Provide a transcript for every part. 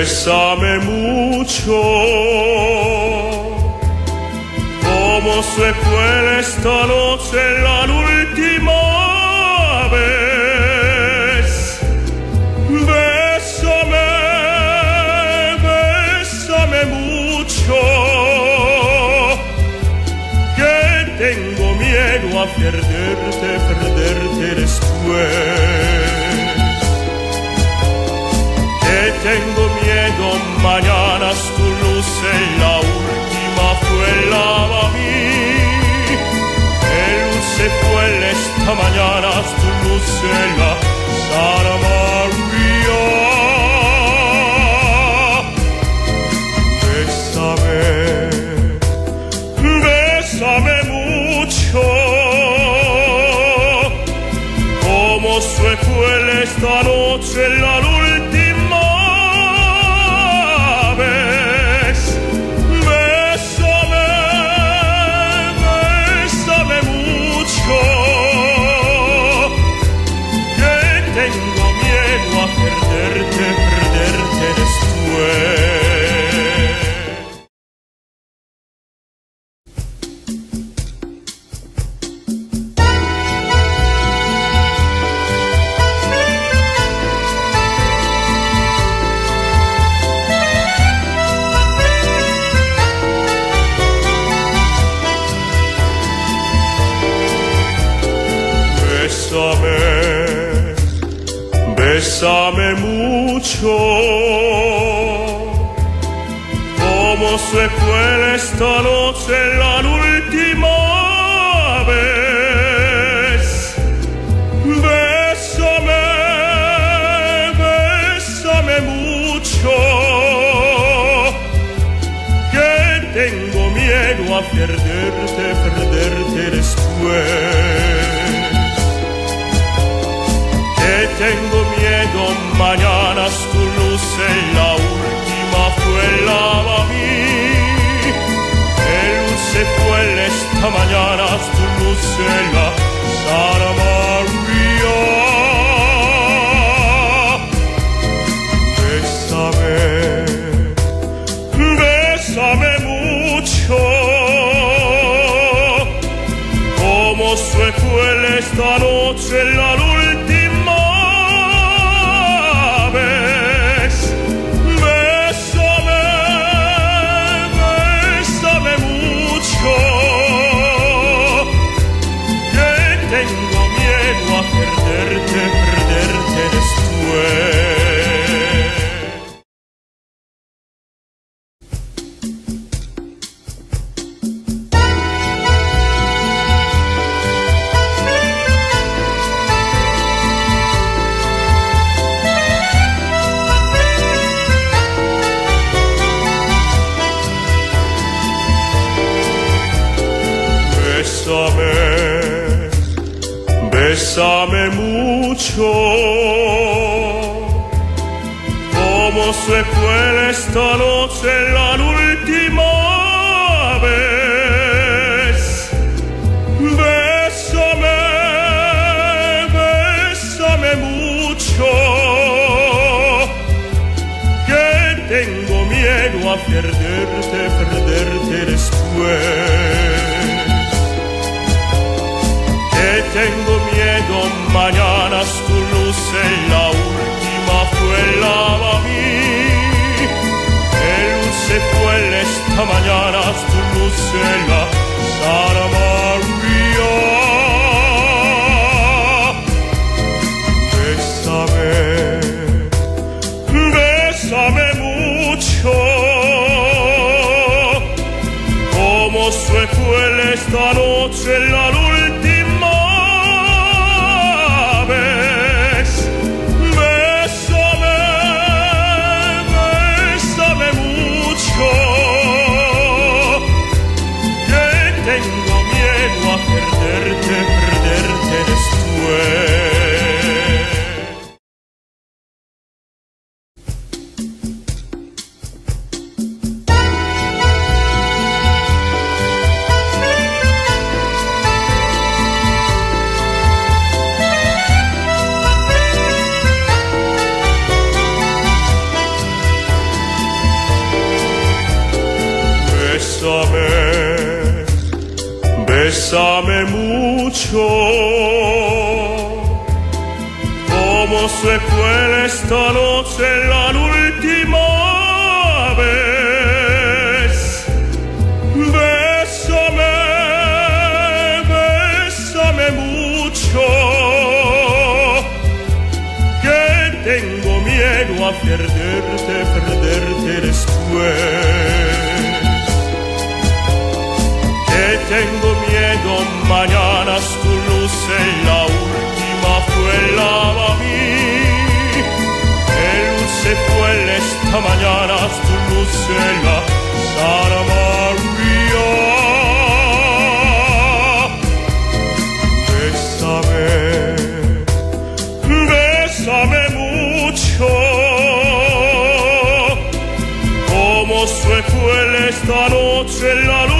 Bésame mucho, como se fue esta noche la última vez. Bésame, bésame mucho, que tengo miedo a perderte, perderte después. Tengo miedo, mañana tu luz en la última fue la a mí. El se fue esta mañana tu luz en la Santa María. Bésame, bésame mucho. Como se fue esta noche la última bésame mucho. Como se fue esta noche la última vez. Bésame, bésame mucho. Que tengo miedo a perderte, perderte después tengo miedo, mañana tu luz en la última fue la a mí. El se fue esta mañana tu luz en la Santa María. Bésame, bésame mucho. Como se fue esta noche la última tengo miedo a perderte, bésame mucho. Como se fue esta noche la última vez. Bésame, bésame mucho. Que tengo miedo a perderte, perderte después tengo miedo, mañana tu luz en la última fue la a mí. El se fue esta mañana tu luz en la Santa María. Bésame, bésame mucho. Se fue esta noche la bésame mucho. Como se fue esta noche la última vez. Bésame, bésame mucho. Que tengo miedo a perderte, perderte después. Tengo miedo mañana tu luz en la última fue la mí. Luz se fue esta mañana tu luz en la Santa María. Bésame, bésame mucho. Como se fue esta noche la última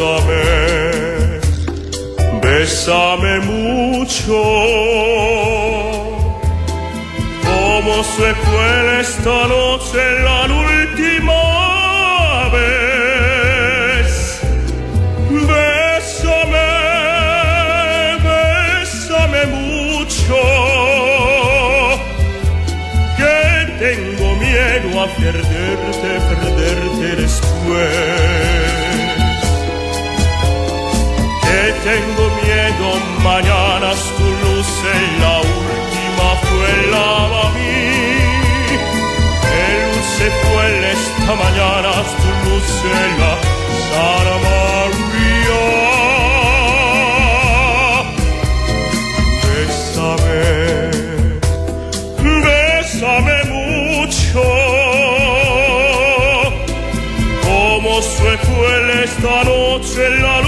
Bésame, bésame mucho. Como se fue esta noche la última vez. Bésame, bésame mucho. Que tengo miedo a perderte, perderte después tengo miedo mañana tu luz en la última fue la mí. Que luz se fue esta mañana tu luz en la Santa María Bésame, bésame mucho. Como se fue esta noche la